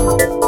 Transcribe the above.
Bye.